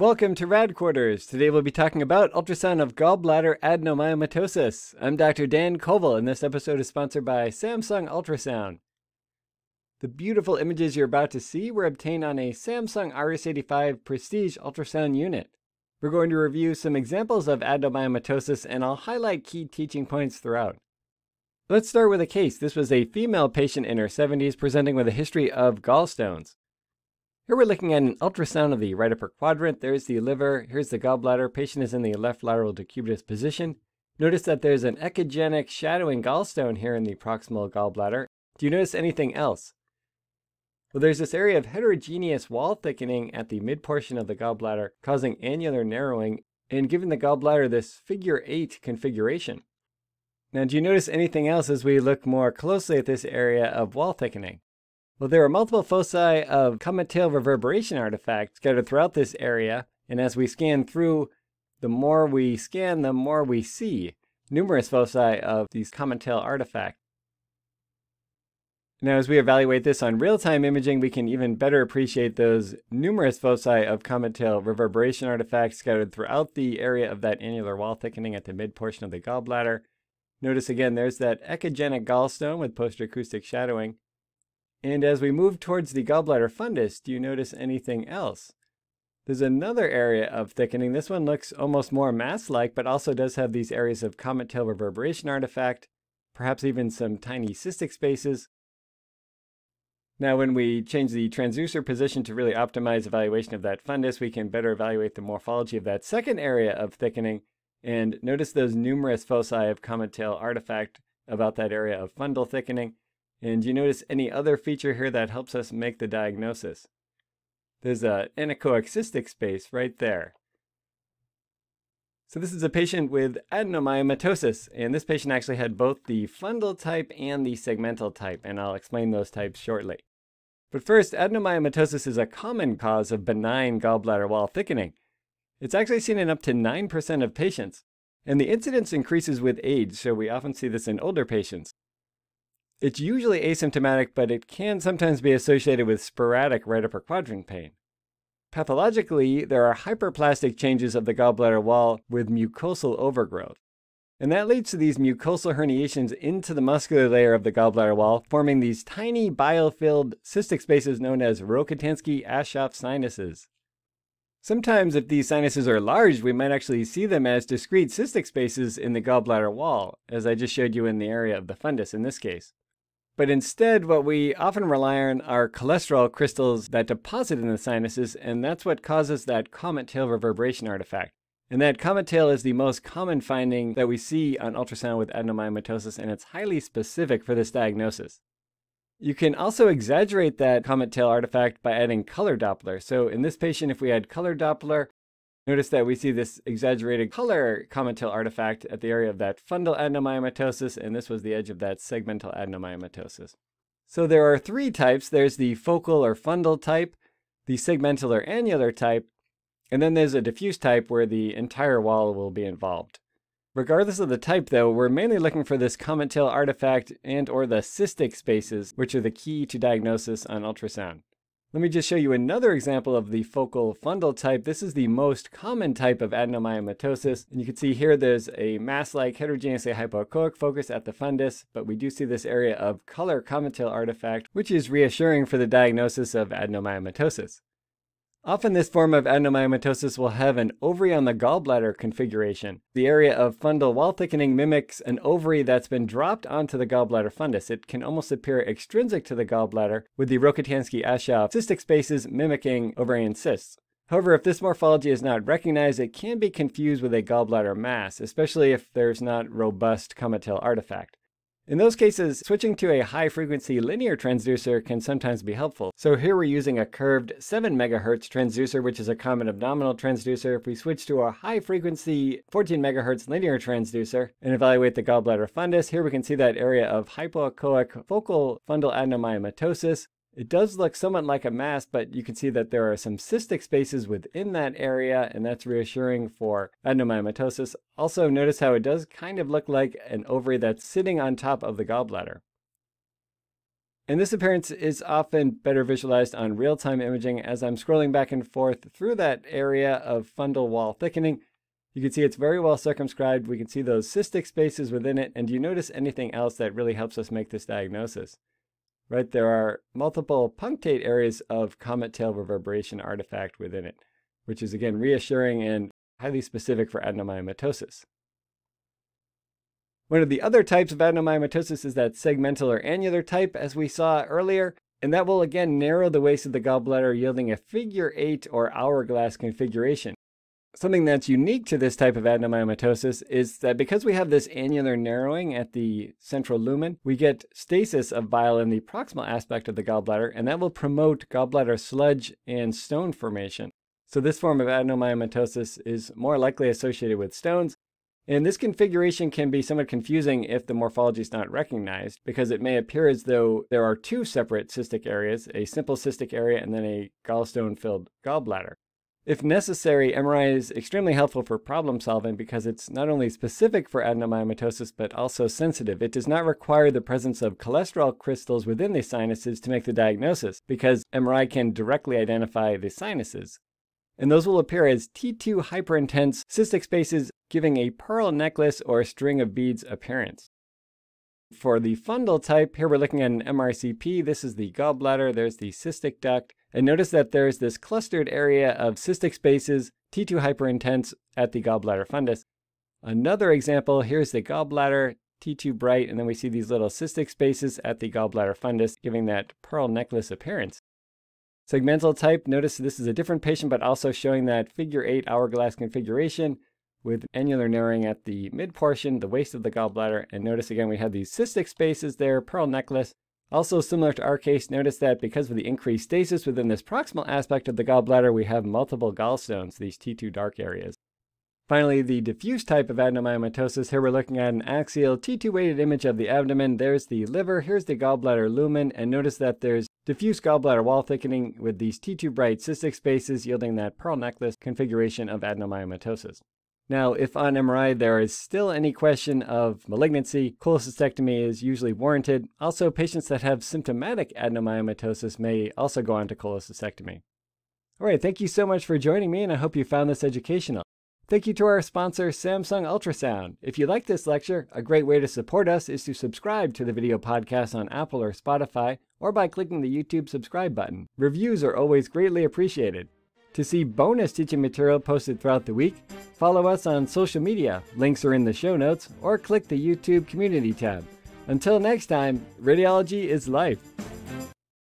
Welcome to Rad Quarters. Today we'll be talking about ultrasound of gallbladder adenomyomatosis. I'm Dr. Dan Koval, and this episode is sponsored by Samsung Ultrasound. The beautiful images you're about to see were obtained on a Samsung RS85 Prestige ultrasound unit. We're going to review some examples of adenomyomatosis and I'll highlight key teaching points throughout. Let's start with a case. This was a female patient in her 70s presenting with a history of gallstones. Here we're looking at an ultrasound of the right upper quadrant. There's the liver, here's the gallbladder. Patient is in the left lateral decubitus position. Notice that there's an echogenic shadowing gallstone here in the proximal gallbladder. Do you notice anything else? Well, there's this area of heterogeneous wall thickening at the mid portion of the gallbladder, causing annular narrowing and giving the gallbladder this figure 8 configuration. Now, do you notice anything else as we look more closely at this area of wall thickening? Well, there are multiple foci of comet tail reverberation artifacts scattered throughout this area, and as we scan through, the more we scan, the more we see numerous foci of these comet tail artifacts. Now, as we evaluate this on real-time imaging, we can even better appreciate those numerous foci of comet tail reverberation artifacts scattered throughout the area of that annular wall thickening at the mid portion of the gallbladder. Notice again, there's that echogenic gallstone with post-acoustic shadowing. And as we move towards the gallbladder fundus, do you notice anything else? There's another area of thickening. This one looks almost more mass-like, but also does have these areas of comet tail reverberation artifact, perhaps even some tiny cystic spaces. Now, when we change the transducer position to really optimize evaluation of that fundus, we can better evaluate the morphology of that second area of thickening. And notice those numerous foci of comet tail artifact about that area of fundal thickening. And do you notice any other feature here that helps us make the diagnosis? There's an anechoic cystic space right there. So this is a patient with adenomyomatosis, and this patient actually had both the fundal type and the segmental type, and I'll explain those types shortly. But first, adenomyomatosis is a common cause of benign gallbladder wall thickening. It's actually seen in up to 9% of patients, and the incidence increases with age, so we often see this in older patients. It's usually asymptomatic, but it can sometimes be associated with sporadic right upper quadrant pain. Pathologically, there are hyperplastic changes of the gallbladder wall with mucosal overgrowth. And that leads to these mucosal herniations into the muscular layer of the gallbladder wall, forming these tiny bile-filled cystic spaces known as Rokitansky-Aschoff sinuses. Sometimes if these sinuses are large, we might actually see them as discrete cystic spaces in the gallbladder wall, as I just showed you in the area of the fundus in this case. But instead, what we often rely on are cholesterol crystals that deposit in the sinuses, and that's what causes that comet tail reverberation artifact. And that comet tail is the most common finding that we see on ultrasound with adenomyomatosis, and it's highly specific for this diagnosis. You can also exaggerate that comet tail artifact by adding color Doppler. So in this patient, if we had color Doppler, Notice that we see this exaggerated color comet tail artifact at the area of that fundal adenomyomatosis, and this was the edge of that segmental adenomyomatosis. So there are three types. There's the focal or fundal type, the segmental or annular type, and then there's a diffuse type where the entire wall will be involved. Regardless of the type though, we're mainly looking for this comet tail artifact and or the cystic spaces, which are the key to diagnosis on ultrasound. Let me just show you another example of the focal fundal type. This is the most common type of adenomyomatosis. And you can see here there's a mass-like heterogeneously hypoechoic focus at the fundus, but we do see this area of color comet tail artifact, which is reassuring for the diagnosis of adenomyomatosis. Often this form of adenomyomatosis will have an ovary on the gallbladder configuration. The area of fundal wall thickening mimics an ovary that's been dropped onto the gallbladder fundus. It can almost appear extrinsic to the gallbladder, with the Rokitansky-Aschoff cystic spaces mimicking ovarian cysts. However, if this morphology is not recognized, it can be confused with a gallbladder mass, especially if there's not robust comet tail artifact. In those cases, switching to a high frequency linear transducer can sometimes be helpful. So here we're using a curved 7 MHz transducer, which is a common abdominal transducer. If we switch to a high frequency 14 MHz linear transducer and evaluate the gallbladder fundus, here we can see that area of hypoechoic focal fundal adenomyomatosis. It does look somewhat like a mass, but you can see that there are some cystic spaces within that area, and that's reassuring for adenomyomatosis. Also, notice how it does kind of look like an ovary that's sitting on top of the gallbladder. And this appearance is often better visualized on real-time imaging as I'm scrolling back and forth through that area of fundal wall thickening. You can see it's very well circumscribed. We can see those cystic spaces within it. And do you notice anything else that really helps us make this diagnosis? Right, there are multiple punctate areas of comet tail reverberation artifact within it, which is again reassuring and highly specific for adenomyomatosis. One of the other types of adenomyomatosis is that segmental or annular type, as we saw earlier, and that will again narrow the waist of the gallbladder, yielding a figure eight or hourglass configuration. Something that's unique to this type of adenomyomatosis is that because we have this annular narrowing at the central lumen, we get stasis of bile in the proximal aspect of the gallbladder, and that will promote gallbladder sludge and stone formation. So this form of adenomyomatosis is more likely associated with stones, and this configuration can be somewhat confusing if the morphology is not recognized, because it may appear as though there are two separate cystic areas, a simple cystic area and then a gallstone-filled gallbladder. If necessary, MRI is extremely helpful for problem solving because it's not only specific for adenomyomatosis but also sensitive. It does not require the presence of cholesterol crystals within the sinuses to make the diagnosis because MRI can directly identify the sinuses and those will appear as T2 hyperintense cystic spaces giving a pearl necklace or string of beads appearance. For the fundal type, here we're looking at an MRCP. This is the gallbladder, there's the cystic duct, and notice that there's this clustered area of cystic spaces, T2 hyperintense at the gallbladder fundus. Another example, here's the gallbladder, T2 bright, and then we see these little cystic spaces at the gallbladder fundus, giving that pearl necklace appearance. Segmental type, notice this is a different patient, but also showing that figure eight hourglass configuration with annular narrowing at the mid portion, the waist of the gallbladder. And notice again, we have these cystic spaces there, pearl necklace. Also similar to our case, notice that because of the increased stasis within this proximal aspect of the gallbladder, we have multiple gallstones, these T2 dark areas. Finally, the diffuse type of adenomyomatosis. Here we're looking at an axial T2 weighted image of the abdomen. There's the liver, here's the gallbladder lumen, and notice that there's diffuse gallbladder wall thickening with these T2 bright cystic spaces yielding that pearl necklace configuration of adenomyomatosis. Now, if on MRI there is still any question of malignancy, cholecystectomy is usually warranted. Also, patients that have symptomatic adenomyomatosis may also go on to cholecystectomy. All right, thank you so much for joining me, and I hope you found this educational. Thank you to our sponsor, Samsung Ultrasound. If you like this lecture, a great way to support us is to subscribe to the video podcast on Apple or Spotify, or by clicking the YouTube subscribe button. Reviews are always greatly appreciated. To see bonus teaching material posted throughout the week, follow us on social media, links are in the show notes, or click the YouTube community tab. Until next time, radiology is life.